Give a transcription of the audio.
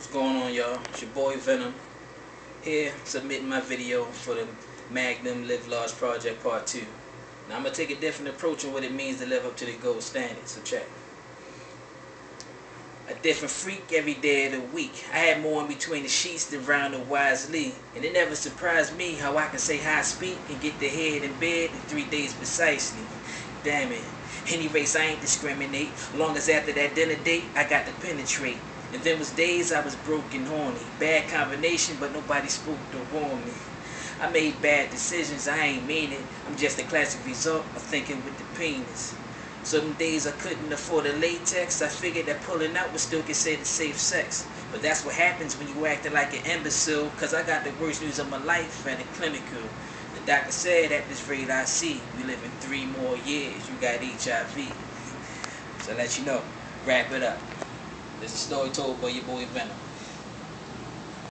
What's going on, y'all? It's your boy Venom here submitting my video for the Magnum Live Large Project Part 2. Now I'm going to take a different approach on what it means to live up to the gold standard, so check. A different freak every day of the week. I had more in between the sheets than Ronald Isley. And it never surprised me how I can say high speed and get the head in bed in three days precisely. Damn it. Any race I ain't discriminate. Long as after that dinner date I got to penetrate. And then was days I was broken horny. Bad combination, but nobody spoke to warn me. I made bad decisions, I ain't mean it. I'm just a classic result of thinking with the penis. Some days I couldn't afford a latex. I figured that pulling out was still considered safe sex. But that's what happens when you acting like an imbecile. Cause I got the worst news of my life and a clinical. The doctor said at this rate I see, we live in three more years. You got HIV. So let you know. Wrap it up. This is story told by your boy Venom.